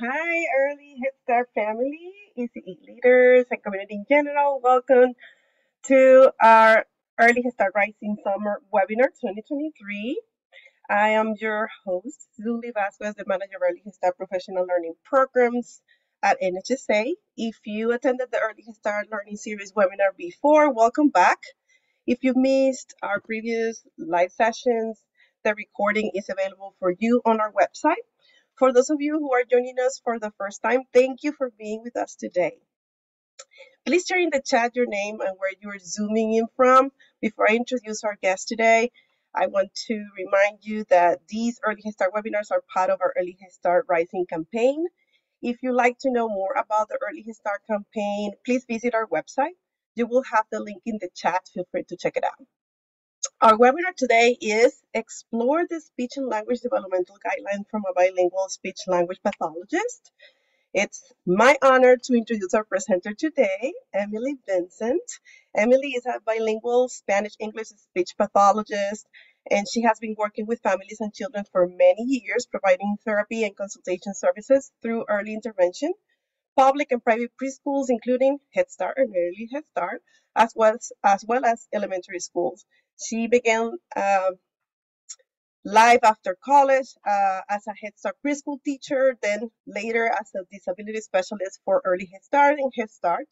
Hi, early Head Start family, ECE leaders, and community in general. Welcome to our Early Head Start Rising Summer Webinar 2023. I am your host, Zuly Vasquez, the manager of Early Head Start Professional Learning Programs at NHSA. If you attended the Early Head Start Learning Series webinar before, welcome back. If you missed our previous live sessions, the recording is available for you on our website. For those of you who are joining us for the first time, thank you for being with us today. Please share in the chat your name and where you are zooming in from. Before I introduce our guest today, I want to remind you that these Early Head Start webinars are part of our Early Head Start Rising campaign. If you'd like to know more about the Early Head Start campaign, please visit our website. You will have the link in the chat. Feel free to check it out. Our webinar today is Explore the Speech and Language Developmental Guideline from a Bilingual Speech Language Pathologist. It's my honor to introduce our presenter today, Emily Vincent. Emily is a bilingual Spanish English speech pathologist, and she has been working with families and children for many years, providing therapy and consultation services through early intervention, public and private preschools, including Head Start and Early Head Start, as well as, as, well as elementary schools. She began uh, live after college uh, as a Head Start preschool teacher, then later as a disability specialist for Early Head Start and Head Start,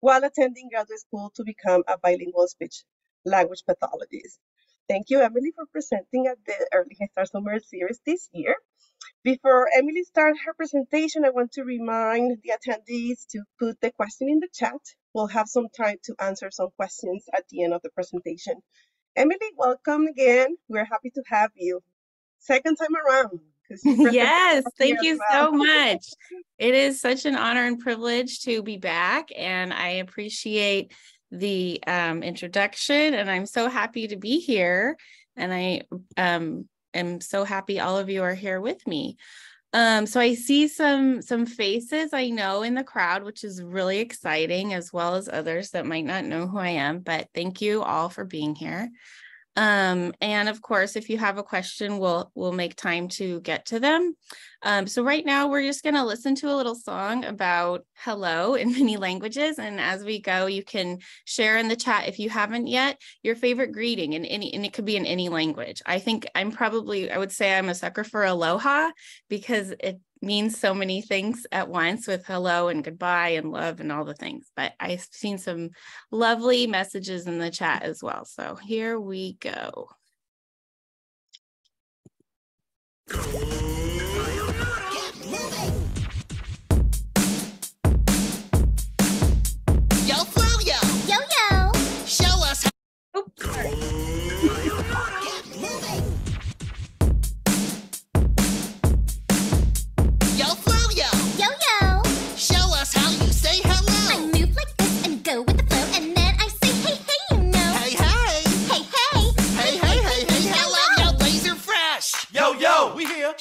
while attending graduate school to become a bilingual speech language pathologist. Thank you, Emily, for presenting at the Early Head Start Summer Series this year. Before Emily starts her presentation, I want to remind the attendees to put the question in the chat. We'll have some time to answer some questions at the end of the presentation. Emily, welcome again. We're happy to have you. Second time around. yes, thank you well. so much. It is such an honor and privilege to be back, and I appreciate the um, introduction. And I'm so happy to be here. And I um, am so happy all of you are here with me. Um, so I see some some faces I know in the crowd, which is really exciting, as well as others that might not know who I am. But thank you all for being here. Um, and of course, if you have a question, we'll we'll make time to get to them. Um, so right now, we're just going to listen to a little song about hello in many languages. And as we go, you can share in the chat if you haven't yet your favorite greeting in any, and it could be in any language. I think I'm probably I would say I'm a sucker for aloha because it means so many things at once with hello and goodbye and love and all the things. But I've seen some lovely messages in the chat as well. So here we go. Yo, Flo, yo. Yo, yo. Show us how. Oops,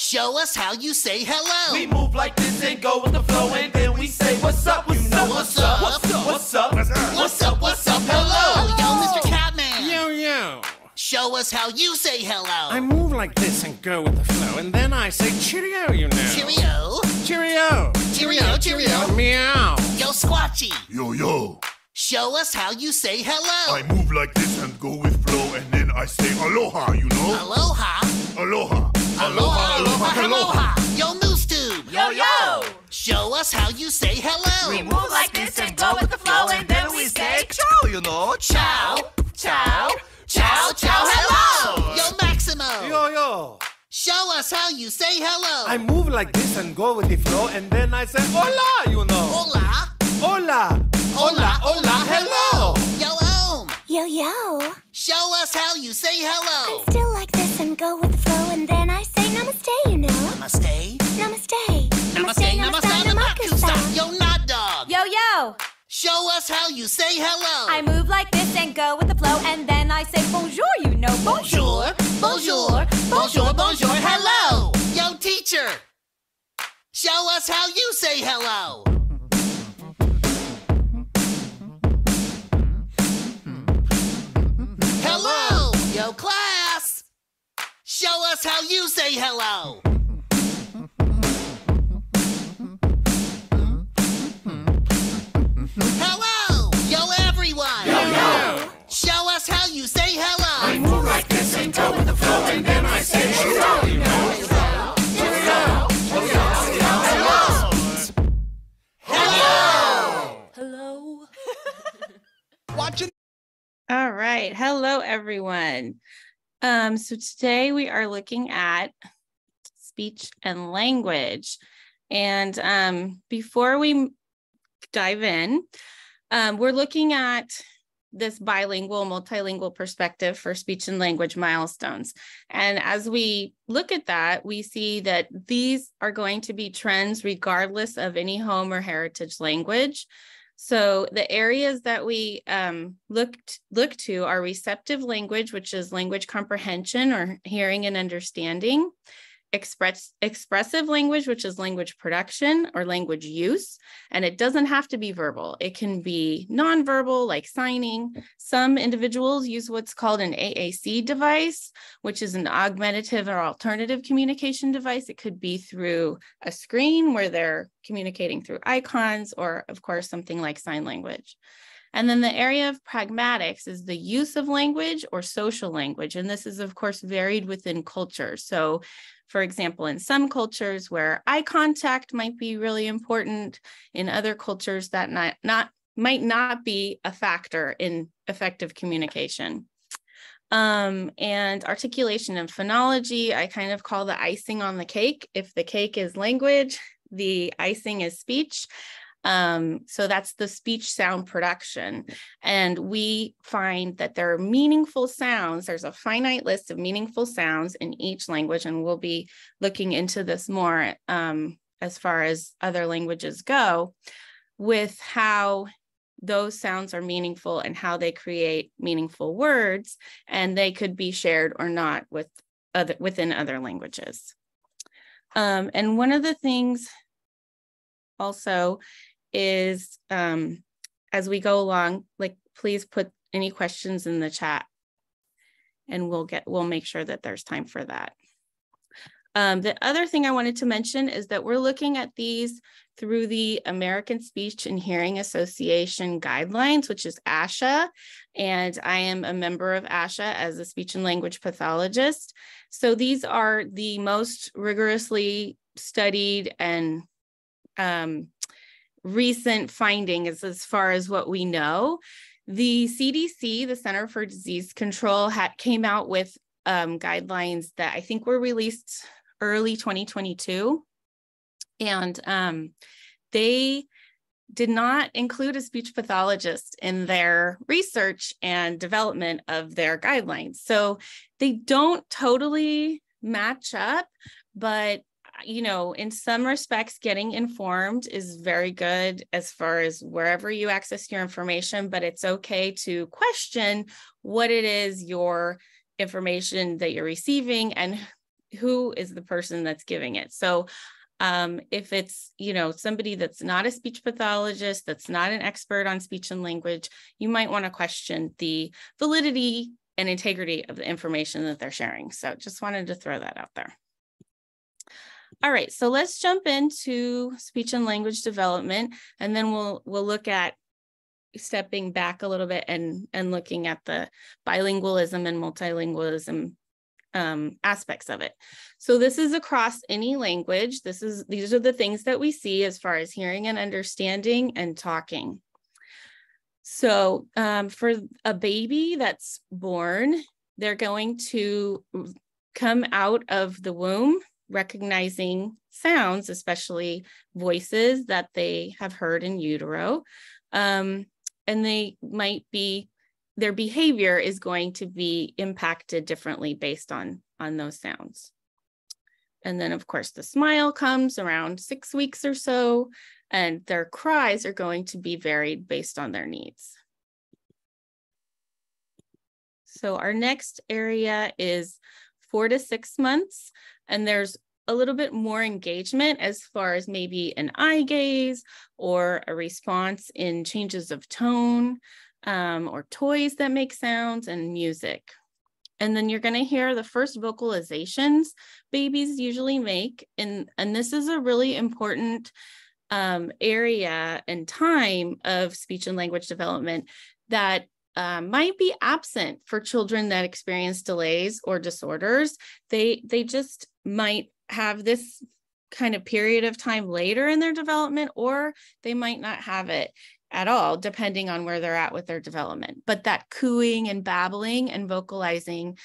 Show us how you say hello. We move like this and go with the flow, and then we say, What's up? What's You know up? what's up. What's up? What's up? What's up, what's up, hello. Yo, Mr. Catman. Yo, yo. Show us how you say hello. I move like this and go with the flow, and then I say cheerio, you know. Cheerio. Cheerio. Cheerio, cheerio. Meow. Yo, Squatchy. Yo, yo, Show us how you say hello. I move like this and go with flow, and then I say aloha, you know? Aloha. Aloha. Aloha, aloha, aloha. Yo, Moose Tube. Yo, yo. Show us how you say hello. We move like this and go with the flow, and then we say, Ciao, you know. Ciao, ciao, ciao, ciao, hello. Yo, Maximo. Yo, yo. Show us how you say hello. I move like this and go with the flow, and then I say hola, you know. Hola, Hola. hola, hola, hello. Yo, Ohm. Yo, yo. Show us how you say hello. I'm still like this and go with the flow, and then I say namaste, you know. Namaste. Namaste. Namaste, namaste, namaste, namakusa. Yo, Nod Dog. Yo, yo! Show us how you say hello. I move like this and go with the flow, and then I say bonjour, you know. Bonjour, bonjour, bonjour, bonjour, hello. Yo, teacher. Show us how you say hello. Hello, Show us how you say hello. hello, yo everyone. Yo yo. Show us how you say hello. I move like this and go with the flow, and then I say hello. You know. All right. Hello, everyone. Um, so today we are looking at speech and language. And um, before we dive in, um, we're looking at this bilingual, multilingual perspective for speech and language milestones. And as we look at that, we see that these are going to be trends regardless of any home or heritage language. So the areas that we um, looked look to are receptive language, which is language comprehension or hearing and understanding, express expressive language which is language production or language use and it doesn't have to be verbal it can be nonverbal like signing some individuals use what's called an AAC device which is an augmentative or alternative communication device it could be through a screen where they're communicating through icons or of course something like sign language and then the area of pragmatics is the use of language or social language. And this is, of course, varied within cultures. So for example, in some cultures where eye contact might be really important, in other cultures that not, not might not be a factor in effective communication. Um, and articulation and phonology, I kind of call the icing on the cake. If the cake is language, the icing is speech. Um, so that's the speech sound production. And we find that there are meaningful sounds. There's a finite list of meaningful sounds in each language, and we'll be looking into this more um, as far as other languages go with how those sounds are meaningful and how they create meaningful words and they could be shared or not with other within other languages um, and one of the things also is um, as we go along, like please put any questions in the chat and we'll get we'll make sure that there's time for that. Um, the other thing I wanted to mention is that we're looking at these through the American Speech and Hearing Association guidelines, which is ASHA. And I am a member of ASHA as a speech and language pathologist. So these are the most rigorously studied and um, recent findings as far as what we know. The CDC, the Center for Disease Control, had, came out with um, guidelines that I think were released early 2022. And um, they did not include a speech pathologist in their research and development of their guidelines. So they don't totally match up, but you know, in some respects, getting informed is very good as far as wherever you access your information, but it's okay to question what it is your information that you're receiving and who is the person that's giving it. So, um, if it's you know somebody that's not a speech pathologist that's not an expert on speech and language you might want to question the validity and integrity of the information that they're sharing so just wanted to throw that out there all right, so let's jump into speech and language development, and then we'll we'll look at stepping back a little bit and and looking at the bilingualism and multilingualism um, aspects of it. So this is across any language. This is these are the things that we see as far as hearing and understanding and talking. So um, for a baby that's born, they're going to come out of the womb recognizing sounds, especially voices that they have heard in utero. Um, and they might be, their behavior is going to be impacted differently based on, on those sounds. And then, of course, the smile comes around six weeks or so, and their cries are going to be varied based on their needs. So our next area is four to six months. And there's a little bit more engagement as far as maybe an eye gaze or a response in changes of tone um, or toys that make sounds and music. And then you're going to hear the first vocalizations babies usually make. And, and this is a really important um, area and time of speech and language development that um, might be absent for children that experience delays or disorders. They they just might have this kind of period of time later in their development, or they might not have it. at all, depending on where they're at with their development. But that cooing and babbling and vocalizing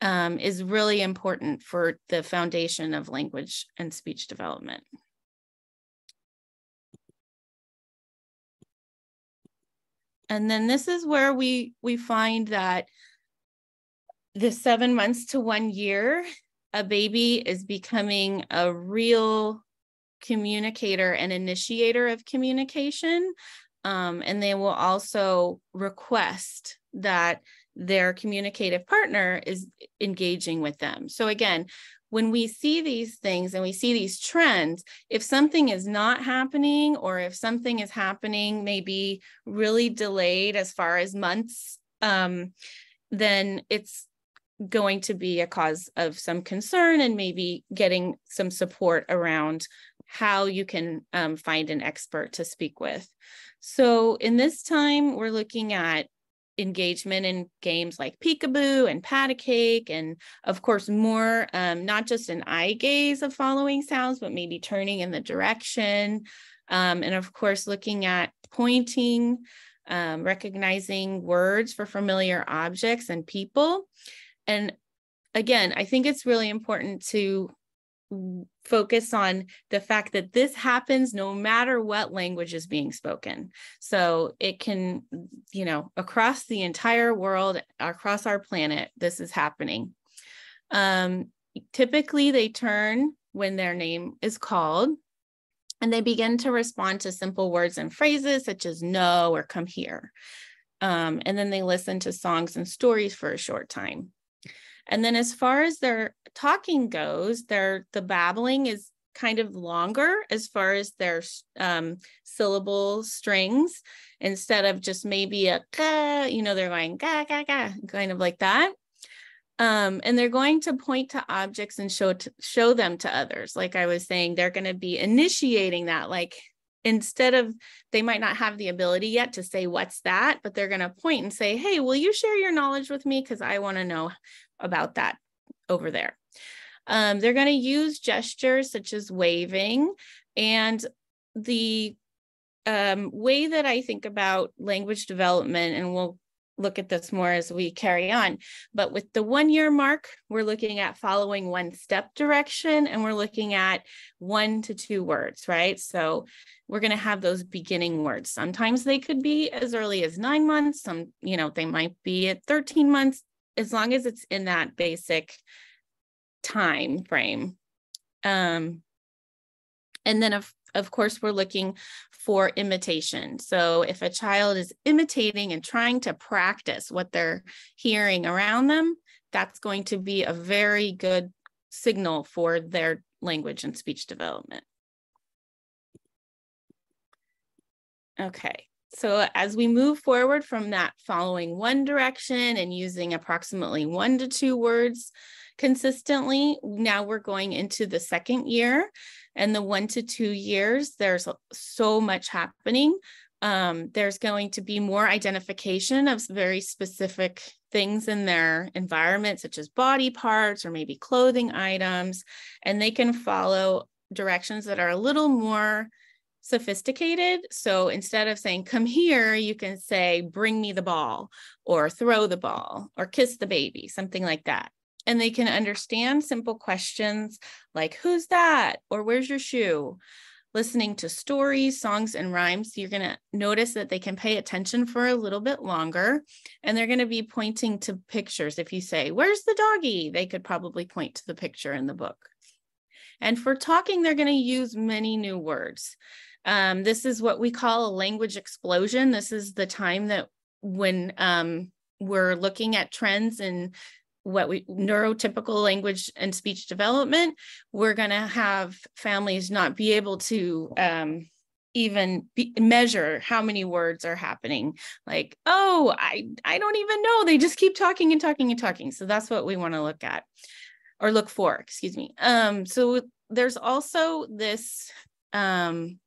um, is really important for the foundation of language and speech development. And then this is where we we find that the seven months to one year, a baby is becoming a real communicator and initiator of communication. Um, and they will also request that their communicative partner is engaging with them. So, again, when we see these things and we see these trends, if something is not happening or if something is happening, maybe really delayed as far as months, um, then it's going to be a cause of some concern and maybe getting some support around how you can um, find an expert to speak with. So in this time, we're looking at engagement in games like peekaboo and pat a cake and of course more um, not just an eye gaze of following sounds but maybe turning in the direction. Um, and of course looking at pointing um, recognizing words for familiar objects and people. And again i think it's really important to focus on the fact that this happens no matter what language is being spoken. So it can, you know, across the entire world, across our planet, this is happening. Um, typically, they turn when their name is called and they begin to respond to simple words and phrases such as no or come here. Um, and then they listen to songs and stories for a short time. And then as far as their talking goes, their the babbling is kind of longer as far as their um, syllable strings instead of just maybe a you know, they're going ga ga ga, kind of like that. Um, and they're going to point to objects and show show them to others. Like I was saying, they're going to be initiating that. Like instead of they might not have the ability yet to say what's that, but they're going to point and say, "Hey, will you share your knowledge with me? Because I want to know about that over there. Um, they're going to use gestures such as waving and the um, way that I think about language development, and we'll look at this more as we carry on. But with the one year mark, we're looking at following one step direction and we're looking at one to two words, right? So we're going to have those beginning words. Sometimes they could be as early as nine months. Some, you know, they might be at 13 months as long as it's in that basic time frame. Um, and then of, of course, we're looking for imitation. So if a child is imitating and trying to practice what they're hearing around them, that's going to be a very good signal for their language and speech development. Okay. So as we move forward from that following one direction and using approximately one to two words consistently, now we're going into the second year and the one to two years, there's so much happening. Um, there's going to be more identification of very specific things in their environment, such as body parts or maybe clothing items, and they can follow directions that are a little more sophisticated. So instead of saying, come here, you can say, bring me the ball or throw the ball or kiss the baby, something like that. And they can understand simple questions like, who's that? Or where's your shoe? Listening to stories, songs, and rhymes, you're going to notice that they can pay attention for a little bit longer. And they're going to be pointing to pictures. If you say, Where's the doggy? They could probably point to the picture in the book. And for talking, they're going to use many new words. Um, this is what we call a language explosion. This is the time that when um, we're looking at trends in what we neurotypical language and speech development, we're going to have families not be able to um, even be, measure how many words are happening. Like oh i i don't even know. They just keep talking and talking and talking. So that's what we want to look at or look for excuse me. Um so there's also this um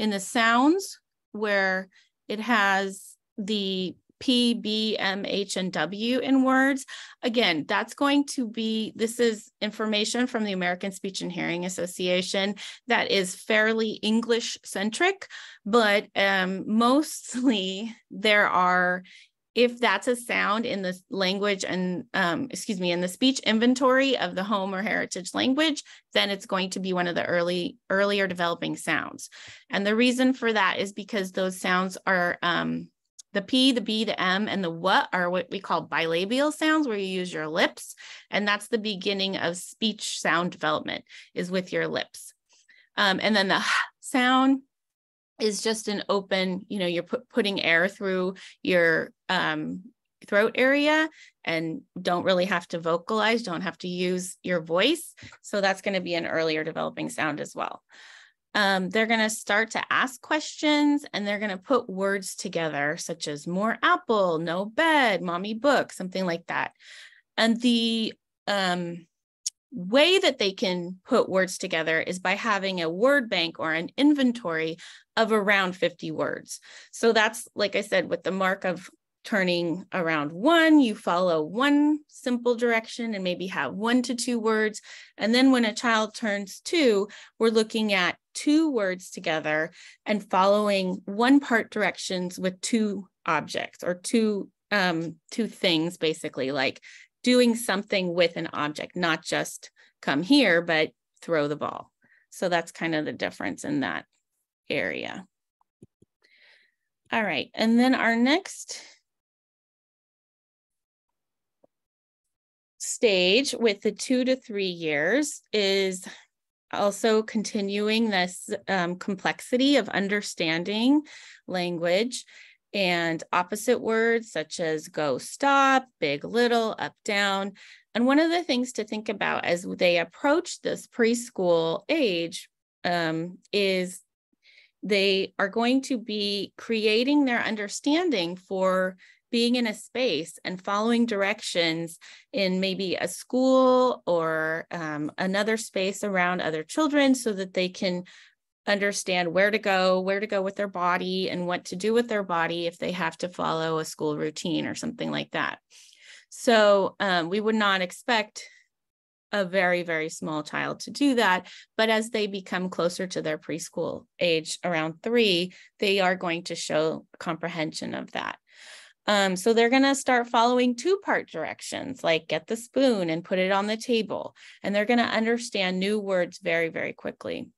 in the sounds where it has the P, B, M, H, and W in words. Again, that's going to be, this is information from the American Speech and Hearing Association that is fairly English centric, but um, mostly there are if that's a sound in the language and um, excuse me in the speech inventory of the home or heritage language then it's going to be one of the early earlier developing sounds and the reason for that is because those sounds are um, the P, the B, the M, and the what are what we call bilabial sounds where you use your lips. And that's the beginning of speech sound development is with your lips. Um, and then the sound is just an open, you know, you're put, putting air through your um, throat area and don't really have to vocalize, don't have to use your voice. So that's going to be an earlier developing sound as well um, they're going to start to ask questions and they're going to put words together, such as more apple, no bed, mommy book, something like that. And the um, way that they can put words together is by having a word bank or an inventory of around 50 words. So that's, like I said, with the mark of turning around one, you follow one simple direction and maybe have one to two words. And then when a child turns two, we're looking at two words together and following one part directions with two objects or two um, two things basically like doing something with an object, not just come here, but throw the ball. So that's kind of the difference in that area. All right, and then our next stage with the two to three years is also continuing this um, complexity of understanding language and opposite words such as go, stop, big, little, up, down. And one of the things to think about as they approach this preschool age um, is they are going to be creating their understanding for being in a space and following directions in maybe a school or um, another space around other children so that they can understand where to go, where to go with their body, and what to do with their body if they have to follow a school routine or something like that. So um, we would not expect a very, very small child to do that. But as they become closer to their preschool age, around three, they are going to show comprehension of that. Um, so they're going to start following two part directions, like get the spoon and put it on the table. And they're going to understand new words very, very quickly.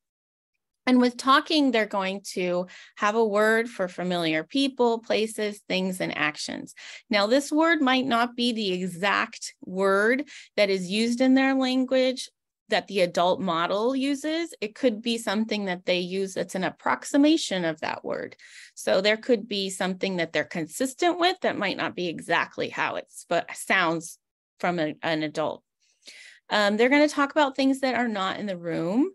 And with talking, they're going to have a word for familiar people, places, things, and actions. Now, this word might not be the exact word that is used in their language, that the adult model uses. It could be something that they use that's an approximation of that word. So there could be something that they're consistent with that might not be exactly how it sounds from a, an adult. Um, they're going to talk about things that are not in the room,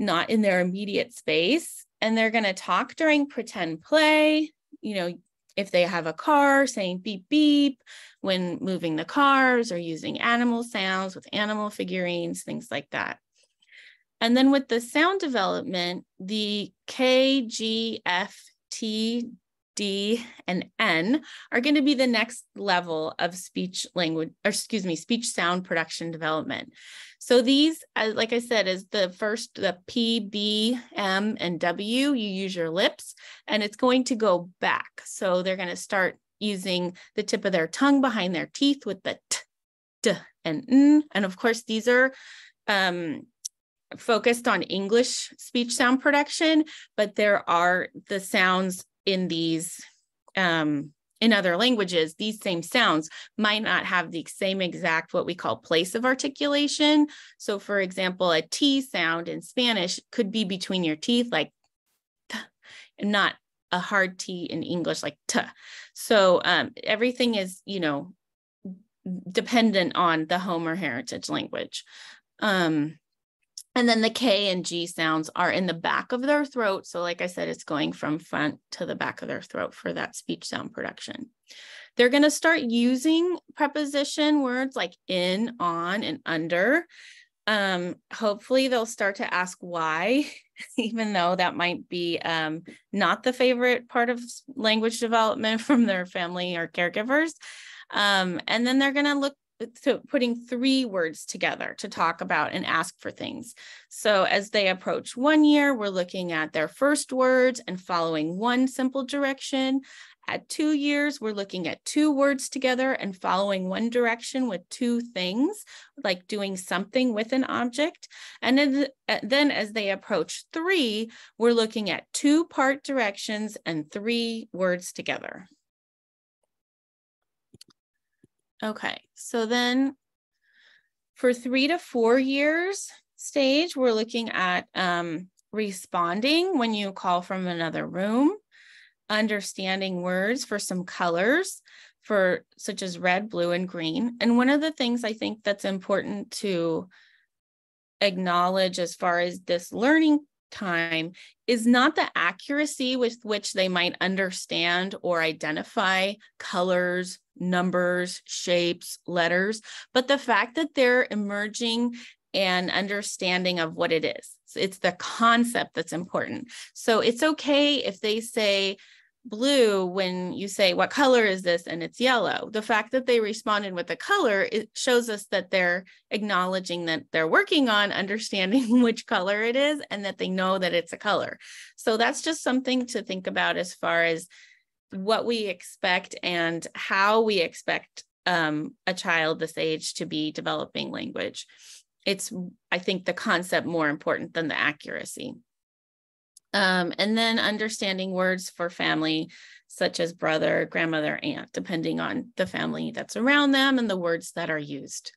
not in their immediate space. And they're going to talk during pretend play. You know, if they have a car saying beep beep when moving the cars or using animal sounds with animal figurines, things like that. And then with the sound development, the K, G, F, T, D, and N are going to be the next level of speech language, or excuse me, speech sound production development. So these, like I said, is the first, the P, B, M, and W, you use your lips, and it's going to go back. So they're going to start using the tip of their tongue behind their teeth with the t, d, and n. And of course, these are um, focused on English speech sound production, but there are the sounds in these um, in other languages, these same sounds might not have the same exact what we call place of articulation. So, for example, a T sound in Spanish could be between your teeth, like and not a hard T in English, like t. So, um, everything is, you know, dependent on the home or heritage language. Um, and then the K and G sounds are in the back of their throat. So, like I said, it's going from front to the back of their throat for that speech sound production. They're going to start using preposition words like in, on, and under. Um, hopefully, they'll start to ask why even though that might be um, not the favorite part of language development from their family or caregivers. Um, and then they're going to look to putting three words together to talk about and ask for things. So as they approach one year, we're looking at their first words and following one simple direction. At two years, we're looking at two words together and following one direction with two things, like doing something with an object. And then uh, as they approach three, we're looking at two part directions and three words together. Okay, so then for three to four years stage, we're looking at um, responding when you call from another room, understanding words for some colors for such as red, blue, and green. And one of the things I think that's important to acknowledge as far as this learning time is not the accuracy with which they might understand or identify colors, numbers, shapes, letters, but the fact that they're emerging and understanding of what it is. it's the concept that's important. So it's okay if they say blue when you say what color is this? and it's yellow. The fact that they responded with the color it shows us that they're acknowledging that they're working on understanding which color it is and that they know that it's a color. So that's just something to think about as far as what we expect and how we expect um, a child this age to be developing language. It's i think the concept more important than the accuracy um, and then understanding words for family, such as brother, grandmother, aunt, depending on the family that's around them and the words that are used.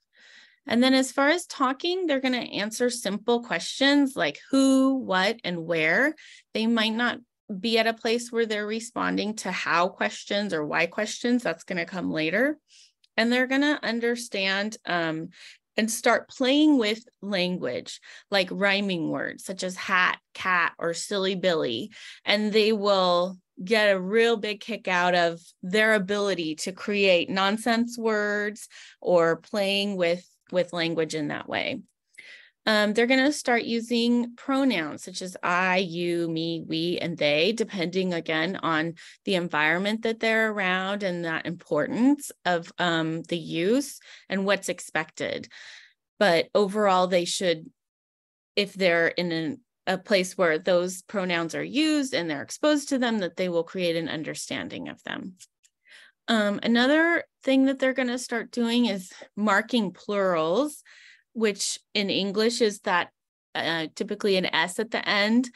And then as far as talking, they're going to answer simple questions like who, what, and where. They might not be at a place where they're responding to how questions or why questions. That's going to come later. And they're going to understand um, and start playing with language like rhyming words such as hat, cat, or silly Billy. And they will get a real big kick out of their ability to create nonsense words or playing with with language in that way. Um, they're going to start using pronouns such as I, you, me, we, and they, depending again on the environment that they're around and that importance of um, the use and what's expected. But overall, they should, if they're in an, a place where those pronouns are used and they're exposed to them, that they will create an understanding of them. Um, another thing that they're going to start doing is marking plurals which in English is that uh, typically an S at the end,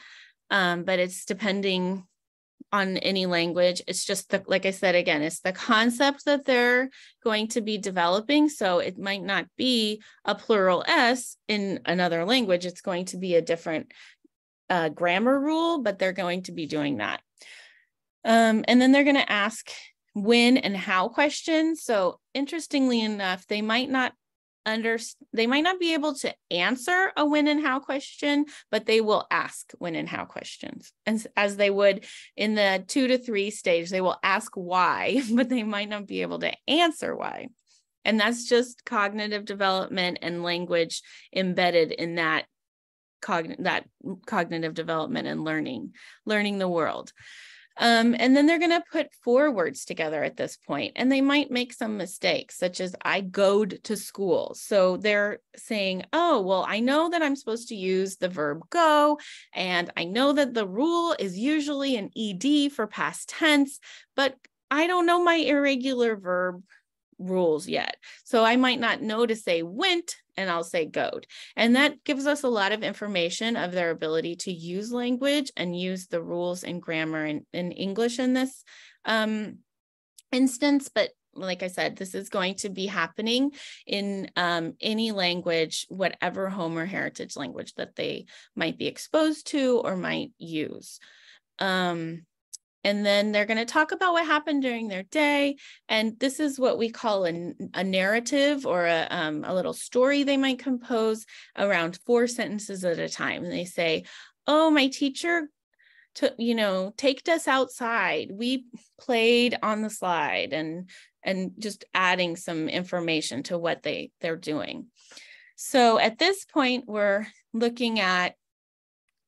um, but it's depending on any language. It's just the, like I said again, it's the concept that they're going to be developing. So it might not be a plural S in another language. It's going to be a different uh, grammar rule, but they're going to be doing that. Um, and then they're going to ask when and how questions. So interestingly enough, they might not under they might not be able to answer a when and how question but they will ask when and how questions. And as they would in the 2 to 3 stage they will ask why but they might not be able to answer why. And that's just cognitive development and language embedded in that cogn- that cognitive development and learning learning the world um, and then they're going to put four words together at this point, and they might make some mistakes, such as I goed to school. So they're saying, oh, well, I know that I'm supposed to use the verb go, and I know that the rule is usually an ED for past tense, but I don't know my irregular verb rules yet. So I might not know to say went and I'll say goed. And that gives us a lot of information of their ability to use language and use the rules and grammar in, in English in this um, instance. But like I said, this is going to be happening in um, any language, whatever home or heritage language that they might be exposed to or might use. Um, and then they're going to talk about what happened during their day and this is what we call a, a narrative or a, um, a little story they might compose around four sentences at a time. And they say oh my teacher took you know taked us outside. We played on the slide and and just adding some information to what they they're doing. So at this point we're looking at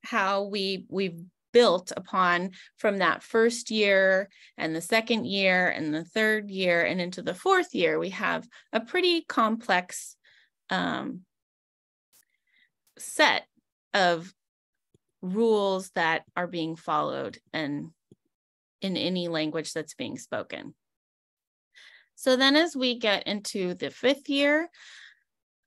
how we we've built upon from that first year and the second year and the third year and into the fourth year, we have a pretty complex um, set of rules that are being followed and in any language that's being spoken. So then as we get into the fifth year,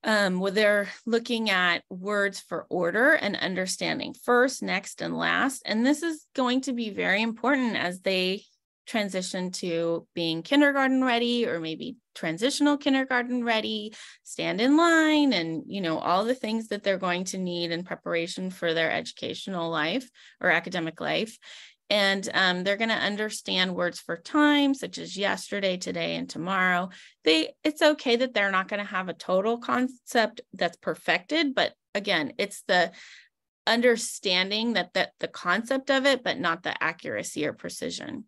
um, where they're looking at words for order and understanding first, next, and last. And this is going to be very important as they transition to being kindergarten ready or maybe transitional kindergarten ready stand in line and you know all the things that they're going to need in preparation for their educational life or academic life and um, they're going to understand words for time such as yesterday today and tomorrow. They it's okay that they're not going to have a total concept that's perfected but again it's the understanding that that the concept of it but not the accuracy or precision.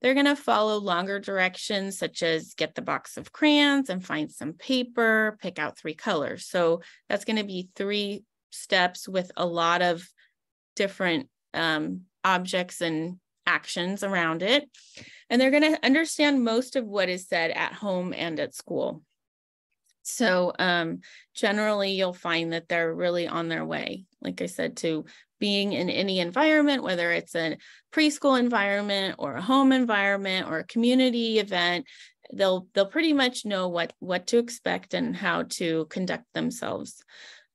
They're going to follow longer directions such as get the box of crayons and find some paper pick out three colors. So that's going to be three steps with a lot of different um, objects and actions around it. And they're going to understand most of what is said at home and at school. So um, generally, you'll find that they're really on their way, like I said, to being in any environment, whether it's a preschool environment or a home environment or a community event. They'll they'll pretty much know what what to expect and how to conduct themselves.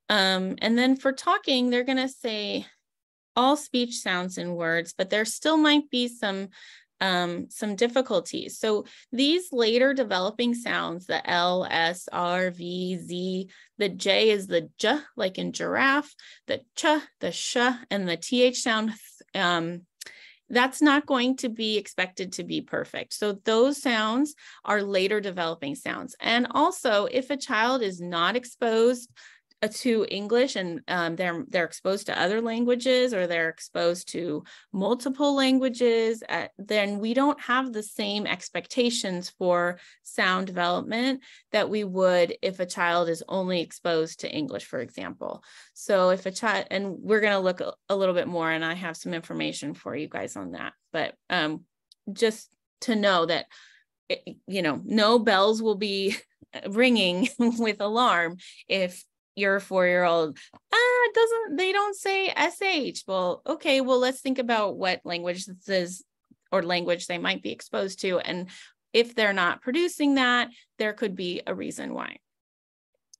Um, and then for talking, they're going to say all speech sounds and words, but there still might be some um, some difficulties. So these later developing sounds, the L, S, R, V, Z, the J is the J, like in giraffe, the Ch, the Sh, and the TH sound, um, that's not going to be expected to be perfect. So those sounds are later developing sounds. And also, if a child is not exposed to English and um, they're they're exposed to other languages or they're exposed to multiple languages, uh, then we don't have the same expectations for sound development that we would if a child is only exposed to English, for example. So if a child, and we're going to look a, a, little bit more, and I have some information for you guys on that, but um, just to know that eh, you know no bells will be ringing with alarm if your four-year-old ah doesn't they don't say sh well okay well let's think about what language this is or language they might be exposed to and if they're not producing that there could be a reason why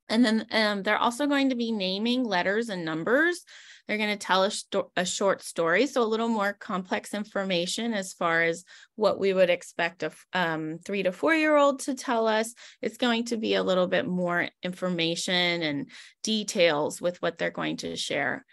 and then um, they're also going to be naming letters and numbers they're going to tell a, sto- a short story, so a little more complex information as far as what we would expect a um, three to four year old to tell us. It's going to be a little bit more information and details with what they're going to share.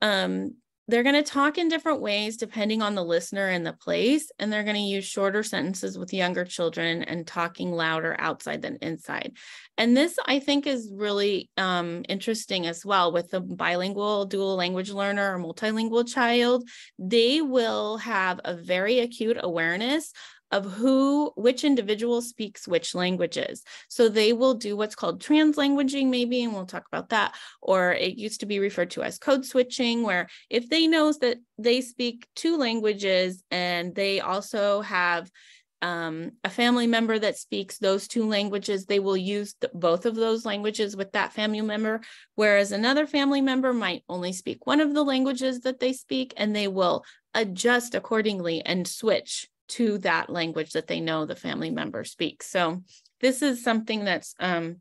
Um, they're going to talk in different ways depending on the listener and the place and they're going to use shorter sentences with younger children and talking louder outside than inside. And this i think is really um, interesting as well with the bilingual dual language learner or multilingual child. They will have a very acute awareness of who which individual speaks which languages so they will do what's called translanguaging maybe and we'll talk about that or it used to be referred to as code switching where if they knows that they speak two languages and they also have um, a family member that speaks those two languages, they will use both of those languages with that family member. Whereas another family member might only speak one of the languages that they speak, and they will adjust accordingly and switch to that language that they know the family member speaks. So this is something that's, um,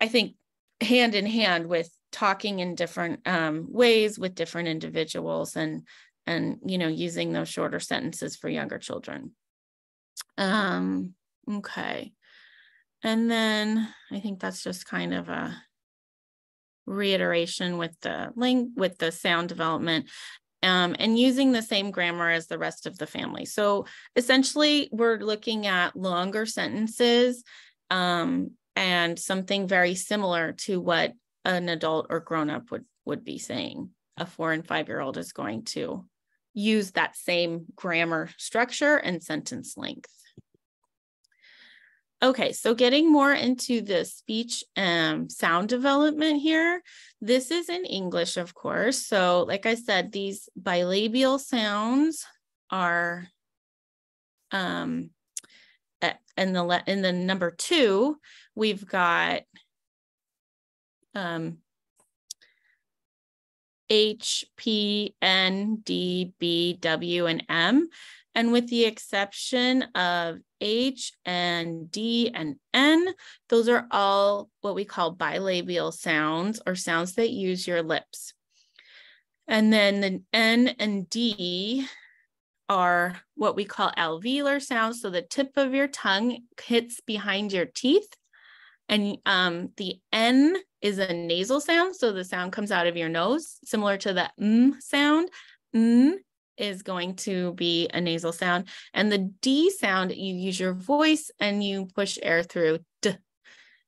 I think, hand in hand with talking in different um, ways with different individuals and and you know using those shorter sentences for younger children. Um, okay, and then I think that's just kind of a reiteration with the link with the sound development um, and using the same grammar as the rest of the family. So essentially, we're looking at longer sentences um, and something very similar to what an adult or grown up would, would be saying. A four and five year old is going to use that same grammar structure and sentence length. Okay, so getting more into the speech and um, sound development here. This is in English, of course. So, like I said, these bilabial sounds are um in the in the number two, we've got um H, P, N, D, B, W, and M. And with the exception of H and D and N, those are all what we call bilabial sounds or sounds that use your lips. And then the N and D are what we call alveolar sounds. So the tip of your tongue hits behind your teeth. And um, the N is a nasal sound. So the sound comes out of your nose, similar to the M sound. M is going to be a nasal sound. And the D sound, you use your voice and you push air through d,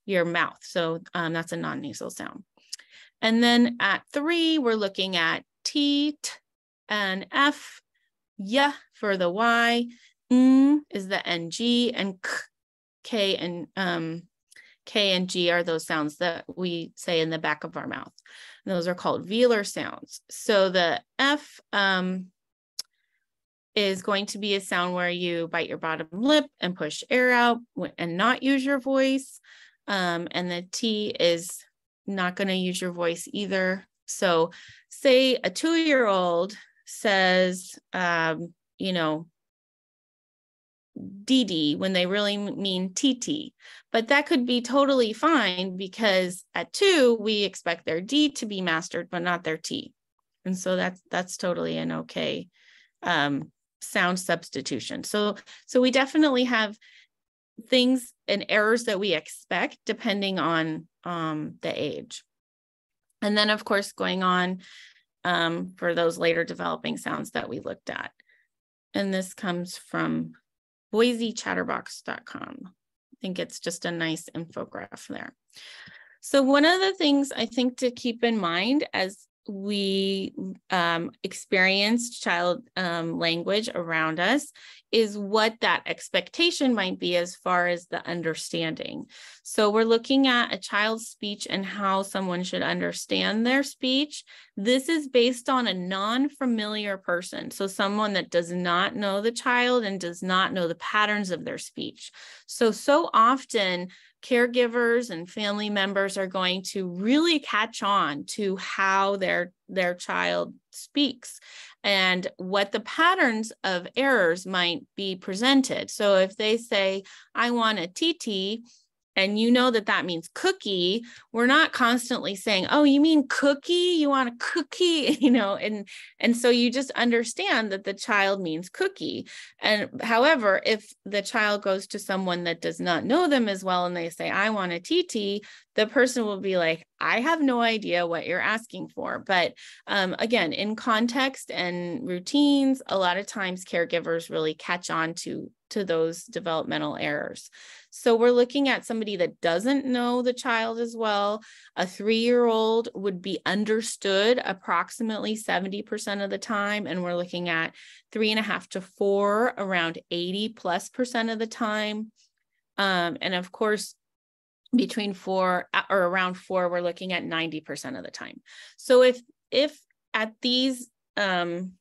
your mouth. So um, that's a non nasal sound. And then at three, we're looking at T, T, and F, Y for the Y, N is the NG, and K, K and um, K and G are those sounds that we say in the back of our mouth. And those are called velar sounds. So the F um, is going to be a sound where you bite your bottom lip and push air out and not use your voice. Um, and the T is not going to use your voice either. So, say a two year old says, um, you know, DD when they really mean TT. But that could be totally fine because at two, we expect their D to be mastered, but not their T. And so that's that's totally an okay um, sound substitution. So so we definitely have things and errors that we expect depending on um, the age. And then of course going on um, for those later developing sounds that we looked at. And this comes from boisechatterbox.com. I think it's just a nice infograph there. So one of the things I think to keep in mind as we um, experienced child um, language around us is what that expectation might be as far as the understanding. So we're looking at a child's speech and how someone should understand their speech. This is based on a non-familiar person. So someone that does not know the child and does not know the patterns of their speech. So, so often caregivers and family members are going to really catch on to how their their child speaks and what the patterns of errors might be presented. So if they say i want a tt and you know that that means cookie. We're not constantly saying oh you mean cookie? You want a cookie? You know and and so you just understand that the child means cookie. And however if the child goes to someone that does not know them as well and they say i want a tt the person will be like i have no idea what you're asking for. But um, again in context and routines a lot of times caregivers really catch on to to those developmental errors so we're looking at somebody that doesn't know the child as well. A three year old would be understood approximately 70% of the time. And we're looking at three and a half to four around 80 plus percent of the time. Um, and of course, between four uh, or around four, we're looking at 90% of the time. So if if at these um,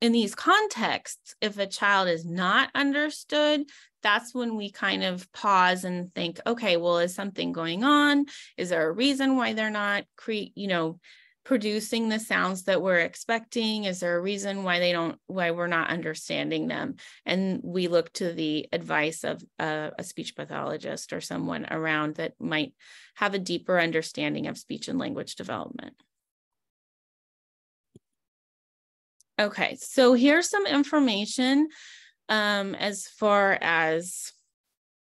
in these contexts, if a child is not understood, that's when we kind of pause and think, okay, well, is something going on? Is there a reason why they're not create, you know, producing the sounds that we're expecting? Is there a reason why they don't, why we're not understanding them? And we look to the advice of a, a speech pathologist or someone around that might have a deeper understanding of speech and language development. Okay, so here's some information um, as far as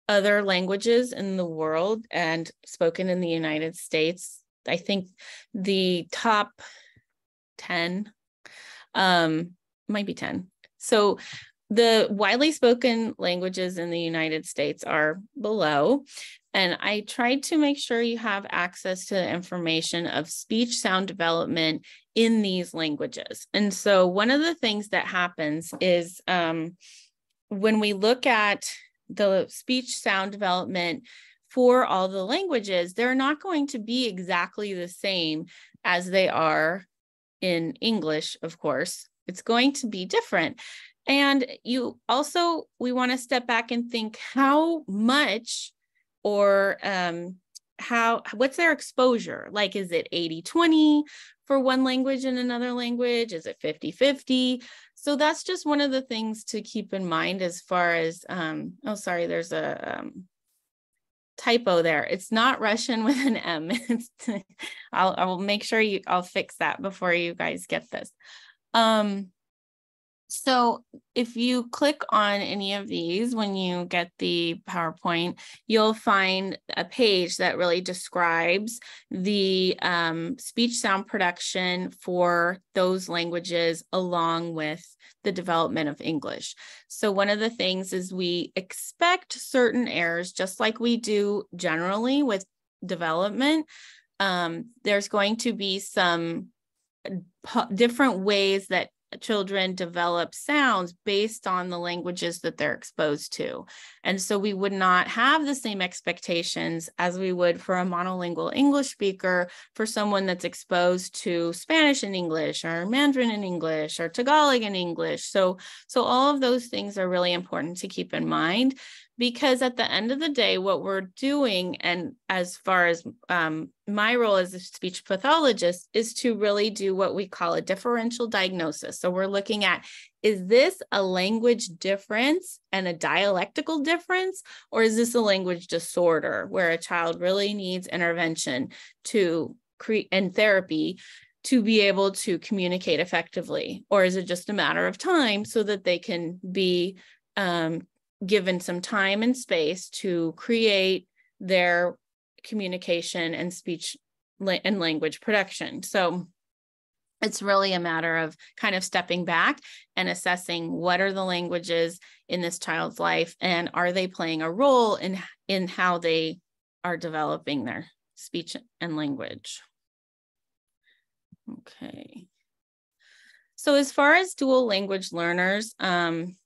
other languages in the world and spoken in the United States. I think the top 10 um, might be 10. So the widely spoken languages in the United States are below. And I tried to make sure you have access to the information of speech sound development in these languages. And so one of the things that happens is um, when we look at the speech sound development for all the languages, they're not going to be exactly the same as they are in English, of course. It's going to be different. And you also, we want to step back and think how much or um, how, what's their exposure? Like, is it 80 20 for one language and another language? Is it 50 50? So that's just one of the things to keep in mind as far as, um, oh, sorry, there's a um, typo there. It's not Russian with an M. I'll, I'll make sure you, I'll fix that before you guys get this. Um, so if you click on any of these when you get the PowerPoint, you'll find a page that really describes the um, speech sound production for those languages along with the development of English. So one of the things is we expect certain errors, just like we do generally with development. Um, there's going to be some uh, different ways that children develop sounds based on the languages that they're exposed to. And so we would not have the same expectations as we would for a monolingual English speaker for someone that's exposed to Spanish and English or Mandarin in English or Tagalog in English. So so all of those things are really important to keep in mind because at the end of the day what we're doing and as far as um, my role as a speech pathologist is to really do what we call a differential diagnosis. So we're looking at is this a language difference and a dialectical difference or is this a language disorder where a child really needs intervention to create and therapy to be able to communicate effectively? Or is it just a matter of time so that they can be um, given some time and space to create their communication and speech and language production. So it's really a matter of kind of stepping back and assessing what are the languages in this child's life and are they playing a role in in how they are developing their speech and language. Okay. So as far as dual language learners, um,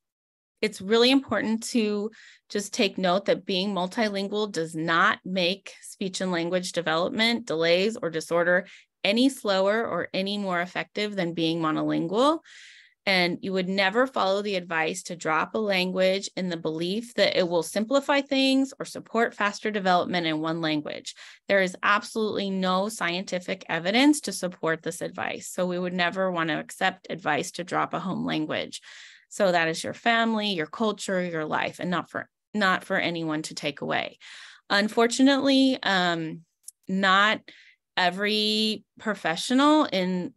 it's really important to just take note that being multilingual does not make speech and language development delays or disorder any slower or any more effective than being monolingual. And you would never follow the advice to drop a language in the belief that it will simplify things or support faster development in one language. There is absolutely no scientific evidence to support this advice. So we would never want to accept advice to drop a home language. So that is your family, your culture, your life, and not for not for anyone to take away. Unfortunately, um, not every professional in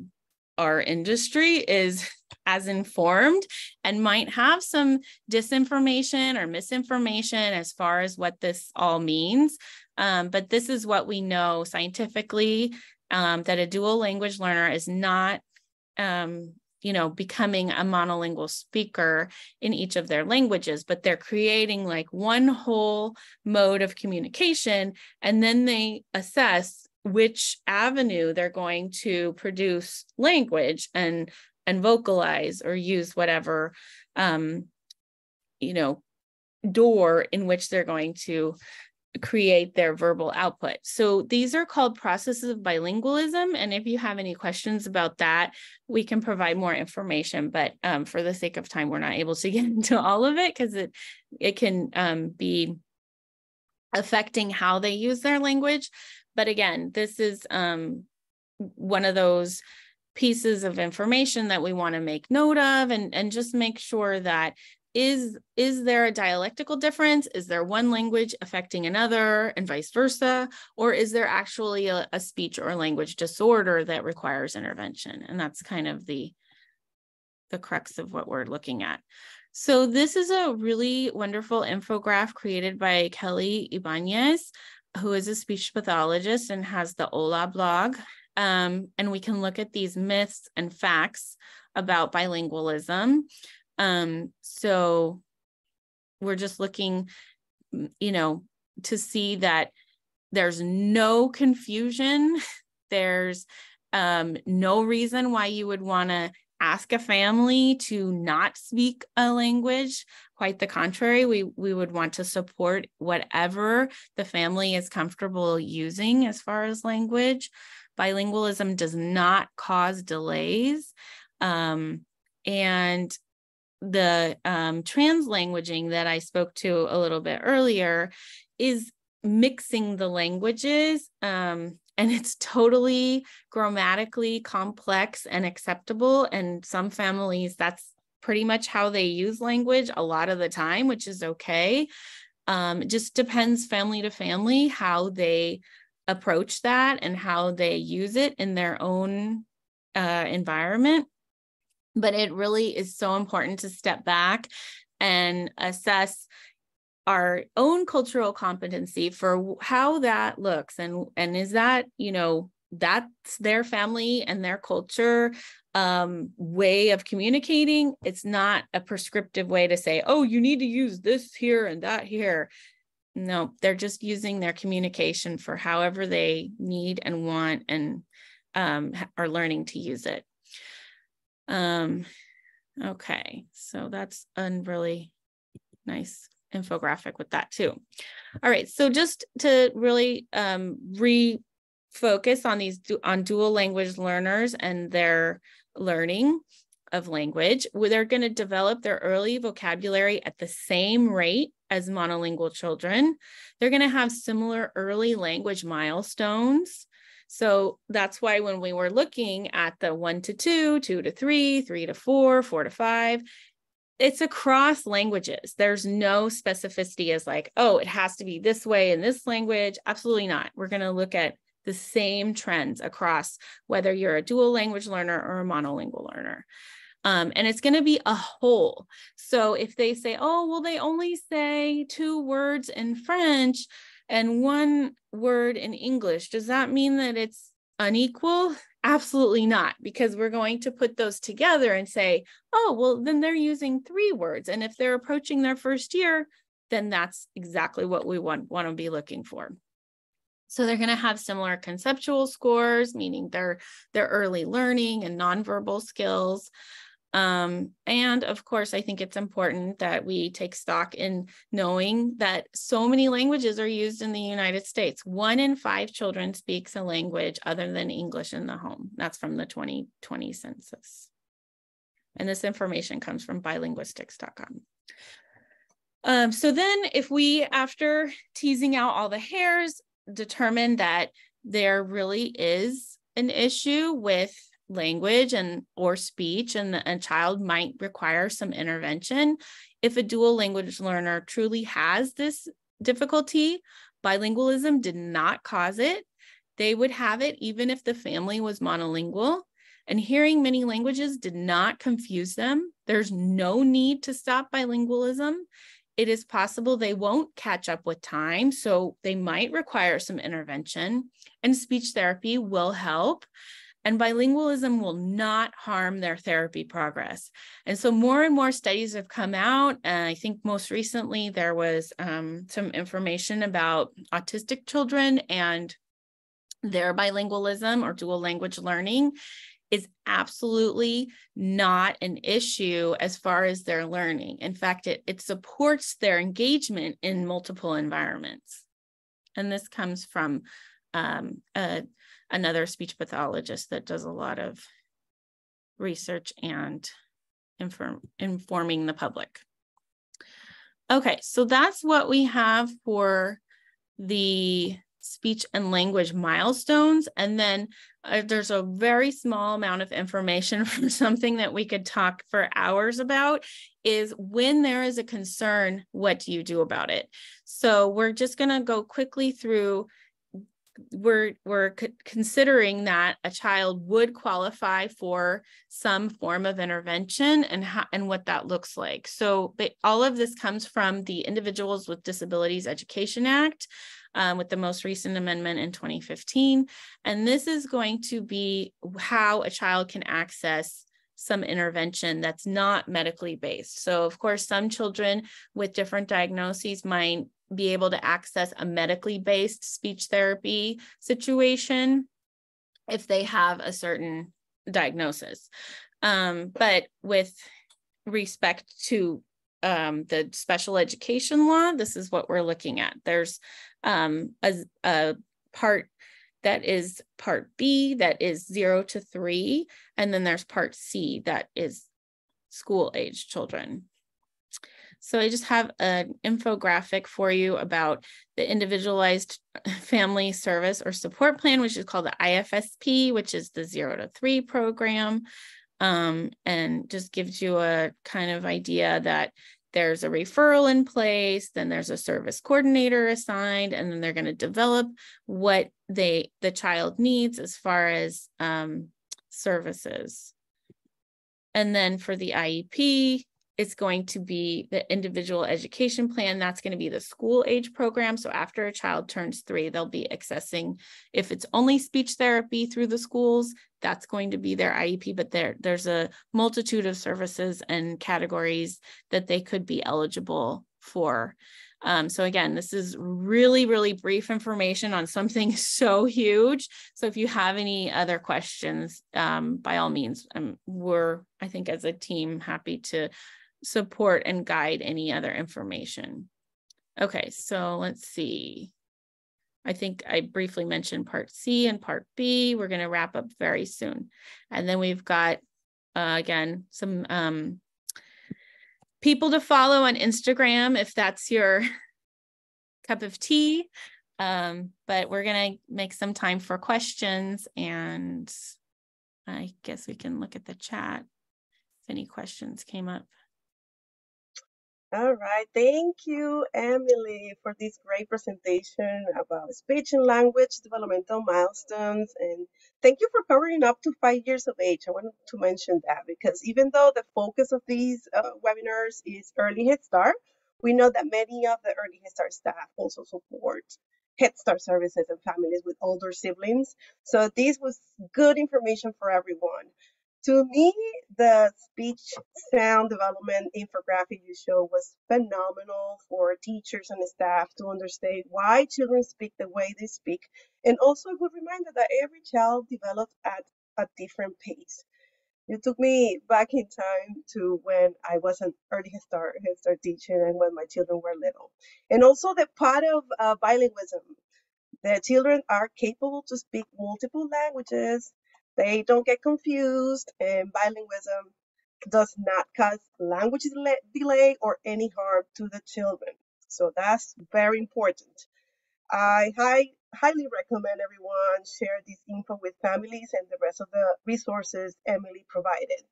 our industry is as informed and might have some disinformation or misinformation as far as what this all means. Um, but this is what we know scientifically um, that a dual language learner is not um, you know becoming a monolingual speaker in each of their languages but they're creating like one whole mode of communication and then they assess which avenue they're going to produce language and and vocalize or use whatever um you know door in which they're going to create their verbal output. So these are called processes of bilingualism. And if you have any questions about that, we can provide more information. But um, for the sake of time, we're not able to get into all of it because it it can um, be affecting how they use their language. But again, this is um, one of those pieces of information that we want to make note of and, and just make sure that is is there a dialectical difference? Is there one language affecting another and vice versa? Or is there actually a, a, speech or language disorder that requires intervention? And that's kind of the the crux of what we're looking at. So this is a really wonderful infographic created by kelly ibanez who is a speech pathologist and has the ola blog. Um, and we can look at these myths and facts about bilingualism um, so we're just looking, you know, to see that there's no confusion. There's um, no reason why you would want to ask a family to not speak a language. Quite the contrary, we, we would want to support whatever the family is comfortable using as far as language. Bilingualism does not cause delays. Um, and the um, translanguaging that I spoke to a little bit earlier is mixing the languages um, and it's totally grammatically complex and acceptable and some families that's pretty much how they use language a lot of the time which is okay. Um, it just depends family to family how they approach that and how they use it in their own uh, environment but it really is so important to step back and assess our own cultural competency for how that looks and and is that you know that's their family and their culture um, way of communicating. It's not a prescriptive way to say oh you need to use this here and that here. No they're just using their communication for however they need and want and um, are learning to use it um, okay, so that's a really nice infographic with that too. All right, so just to really um, refocus on these on dual language learners and their learning of language, they're going to develop their early vocabulary at the same rate as monolingual children. They're going to have similar early language milestones. So that's why when we were looking at the one to two, two to three, three to four, four to five, it's across languages. There's no specificity as like, oh, it has to be this way in this language. Absolutely not. We're going to look at the same trends across whether you're a dual language learner or a monolingual learner. Um, and it's going to be a whole. So if they say, oh, well, they only say two words in French, and one word in English, does that mean that it's unequal? Absolutely not, because we're going to put those together and say, oh, well, then they're using three words. And if they're approaching their first year, then that's exactly what we want, want to be looking for. So they're going to have similar conceptual scores, meaning their, their early learning and nonverbal skills. Um, and of course, I think it's important that we take stock in knowing that so many languages are used in the United States. One in five children speaks a language other than English in the home. That's from the 2020 census. And this information comes from bilinguistics.com. Um, so then if we, after teasing out all the hairs, determine that there really is an issue with language and or speech and a child might require some intervention. If a dual language learner truly has this difficulty bilingualism did not cause it. They would have it even if the family was monolingual. And hearing many languages did not confuse them. There's no need to stop bilingualism. It is possible they won't catch up with time so they might require some intervention and speech therapy will help and bilingualism will not harm their therapy progress. And so more and more studies have come out. And I think most recently there was um, some information about autistic children and their bilingualism or dual language learning is absolutely not an issue as far as their learning. In fact, it, it supports their engagement in multiple environments. And this comes from um, a another speech pathologist that does a lot of research and inform, informing the public. Okay, so that's what we have for the speech and language milestones. And then uh, there's a very small amount of information from something that we could talk for hours about is when there is a concern, what do you do about it? So we're just going to go quickly through we're we're considering that a child would qualify for some form of intervention and and what that looks like. So all of this comes from the Individuals with Disabilities Education Act um, with the most recent amendment in 2015. And this is going to be how a child can access some intervention that's not medically based. So, of course, some children with different diagnoses might be able to access a medically based speech therapy situation if they have a certain diagnosis. Um, but with respect to um, the special education law, this is what we're looking at. There's um, a, a part that is part B that is zero to three, and then there's part C that is school age children. So I just have an infographic for you about the individualized family service or support plan, which is called the IFSP, which is the zero to three program. Um, and just gives you a kind of idea that there's a referral in place then there's a service coordinator assigned and then they're going to develop what they the child needs as far as um, services and then for the iep it's going to be the individual education plan. That's going to be the school age program. So after a child turns three, they'll be accessing, if it's only speech therapy through the schools, that's going to be their IEP. But there, there's a multitude of services and categories that they could be eligible for. Um, so again, this is really, really brief information on something so huge. So if you have any other questions, um, by all means, um, we're, I think as a team, happy to support and guide any other information. Okay, so let's see. I think I briefly mentioned part C and part B. We're going to wrap up very soon. And then we've got, uh, again, some um, people to follow on Instagram if that's your cup of tea. Um, but we're going to make some time for questions. And I guess we can look at the chat if any questions came up. All right. Thank you, Emily, for this great presentation about speech and language developmental milestones. And thank you for covering up to five years of age. I wanted to mention that because even though the focus of these uh, webinars is early Head Start, we know that many of the early Head Start staff also support Head Start services and families with older siblings. So this was good information for everyone. To me, the speech sound development infographic you showed was phenomenal for teachers and staff to understand why children speak the way they speak, and also a good reminder that every child develops at a different pace. It took me back in time to when I was an early head start, head start teacher and when my children were little. And also the part of uh, bilingualism. The children are capable to speak multiple languages they don't get confused, and bilingualism does not cause language delay or any harm to the children. So that's very important. I high, highly recommend everyone share this info with families and the rest of the resources Emily provided.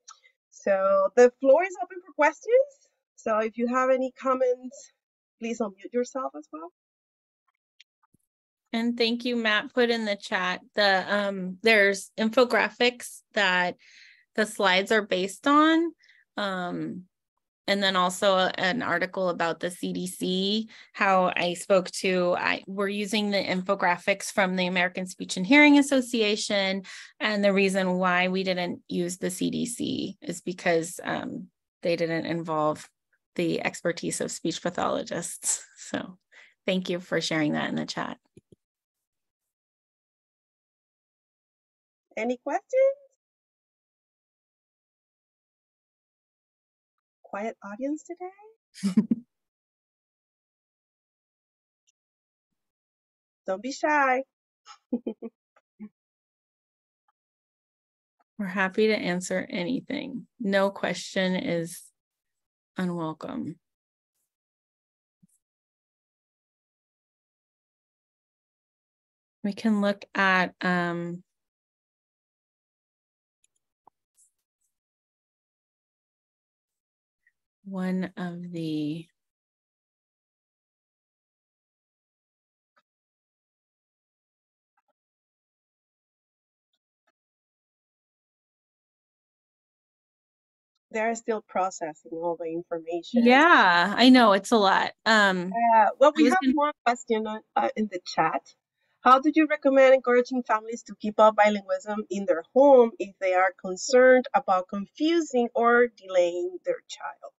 So the floor is open for questions. So if you have any comments, please unmute yourself as well. And thank you, Matt, put in the chat. The um there's infographics that the slides are based on. Um and then also an article about the CDC, how I spoke to, I we're using the infographics from the American Speech and Hearing Association. And the reason why we didn't use the CDC is because um, they didn't involve the expertise of speech pathologists. So thank you for sharing that in the chat. Any questions? Quiet audience today? Don't be shy. We're happy to answer anything. No question is unwelcome. We can look at um, one of the they're still processing all the information. Yeah, I know it's a lot. Um, uh, well, we have gonna... one question uh, in the chat. How do you recommend encouraging families to keep up bilingualism in their home if they are concerned about confusing or delaying their child?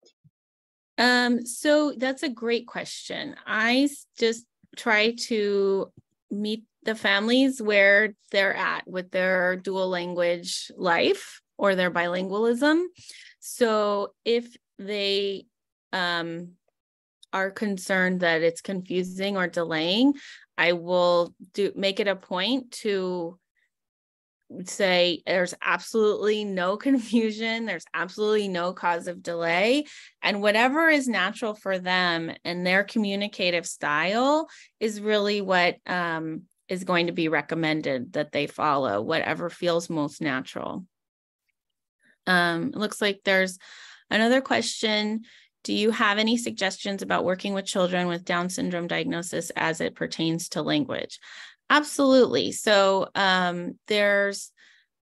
Um, so that's a great question. I just try to meet the families where they're at with their dual language life or their bilingualism. So if they um, are concerned that it's confusing or delaying, I will do make it a point to say there's absolutely no confusion there's absolutely no cause of delay and whatever is natural for them and their communicative style is really what um, is going to be recommended that they follow whatever feels most natural. Um, looks like there's another question. Do you have any suggestions about working with children with down syndrome diagnosis as it pertains to language Absolutely. So um, there's,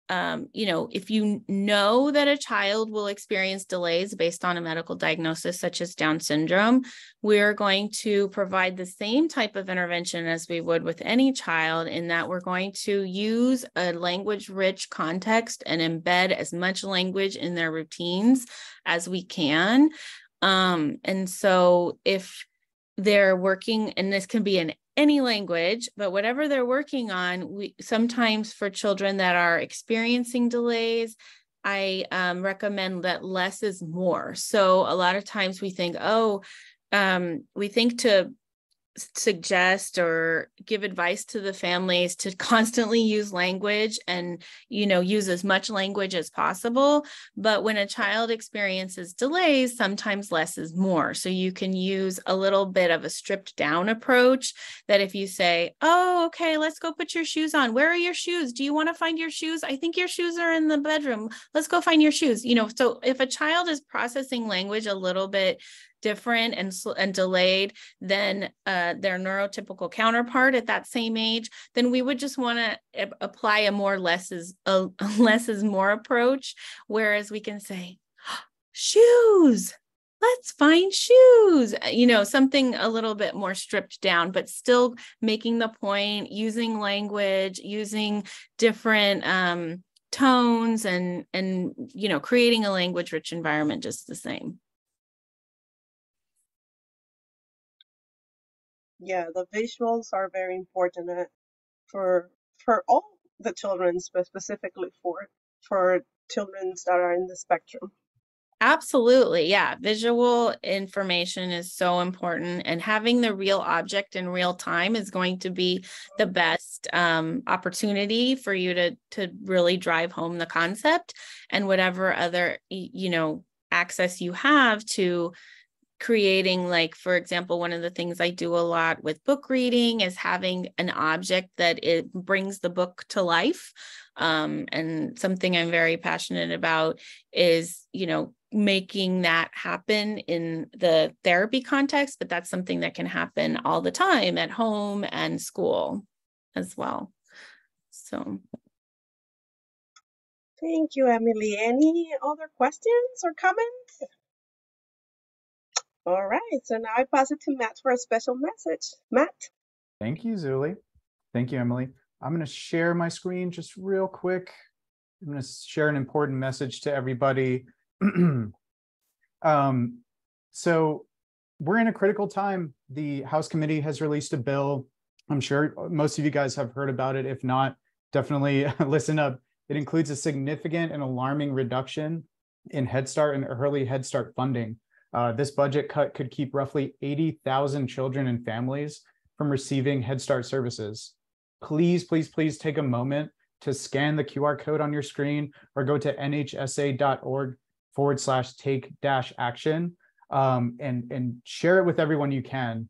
um, you know, if you know that a child will experience delays based on a medical diagnosis such as Down syndrome, we're going to provide the same type of intervention as we would with any child, in that we're going to use a language rich context and embed as much language in their routines as we can. Um, and so if they're working, and this can be in any language, but whatever they're working on, we sometimes for children that are experiencing delays, I um, recommend that less is more. So a lot of times we think, oh, um, we think to suggest or give advice to the families to constantly use language and you know use as much language as possible. But when a child experiences delays sometimes less is more. So you can use a little bit of a stripped down approach that if you say oh okay let's go put your shoes on. Where are your shoes? Do you want to find your shoes? I think your shoes are in the bedroom. Let's go find your shoes. You know so if a child is processing language a little bit different and, and delayed than uh, their neurotypical counterpart at that same age, then we would just want to apply a more less is a less is more approach. Whereas we can say, shoes, let's find shoes! Uh, you know something a little bit more stripped down but still making the point using language using different um, tones and and you know creating a language rich environment just the same yeah, the visuals are very important uh, for for all the children, but specifically for for children that are in the spectrum. Absolutely. Yeah. Visual information is so important. And having the real object in real time is going to be the best um, opportunity for you to, to really drive home the concept and whatever other, you know, access you have to creating like for example one of the things i do a lot with book reading is having an object that it brings the book to life. Um, and something i'm very passionate about is you know making that happen in the therapy context but that's something that can happen all the time at home and school as well. So. Thank you emily. Any other questions or comments all right, so now I pass it to Matt for a special message. Matt. Thank you, Zuli. Thank you, Emily. I'm going to share my screen just real quick. I'm going to share an important message to everybody. um, so we're in a critical time. The House committee has released a bill. I'm sure most of you guys have heard about it. If not, definitely listen up. It includes a significant and alarming reduction in Head Start and early Head Start funding. Uh, this budget cut could keep roughly 80,000 children and families from receiving Head Start services. Please, please, please take a moment to scan the QR code on your screen or go to nhsa.org forward slash take dash action um, and, and share it with everyone you can.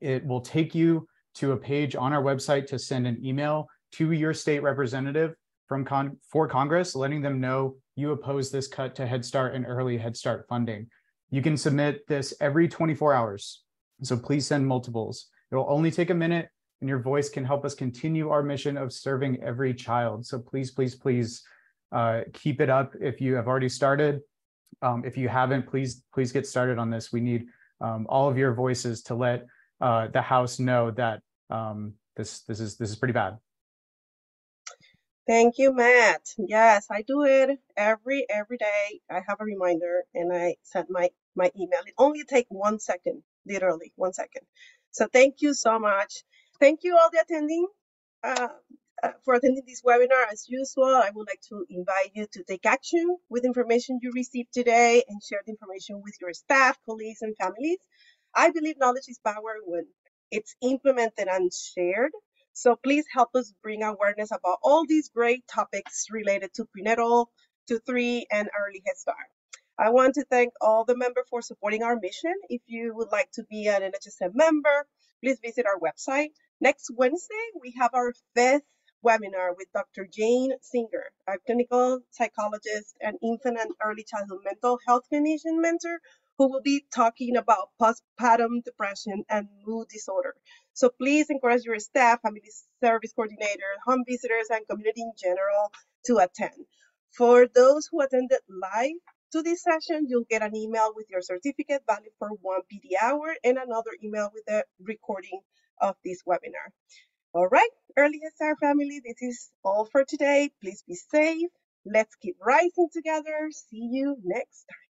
It will take you to a page on our website to send an email to your state representative from con- for Congress, letting them know you oppose this cut to Head Start and early Head Start funding. You can submit this every 24 hours. So please send multiples. It'll only take a minute and your voice can help us continue our mission of serving every child. So please, please, please uh, keep it up if you have already started. Um, if you haven't, please, please get started on this. We need um, all of your voices to let uh, the House know that um, this, this, is, this is pretty bad. Thank you, Matt. Yes, I do it every every day. I have a reminder and I send my my email. It only take one second, literally one second. So thank you so much. Thank you all the attending. Uh, uh, for attending this webinar. As usual, I would like to invite you to take action with information you received today and share the information with your staff, colleagues, and families. I believe knowledge is power when it's implemented and shared. So please help us bring awareness about all these great topics related to prenatal, to three, and early Head Start. I want to thank all the members for supporting our mission. If you would like to be an NHSA member, please visit our website. Next Wednesday, we have our fifth webinar with Dr. Jane Singer, a clinical psychologist and infant and early childhood mental health clinician mentor who will be talking about postpartum depression and mood disorder. So please encourage your staff, family service coordinator, home visitors, and community in general to attend. For those who attended live to this session, you'll get an email with your certificate valid for one PD hour and another email with a recording of this webinar. All right, Early Start family, this is all for today. Please be safe. Let's keep rising together. See you next time.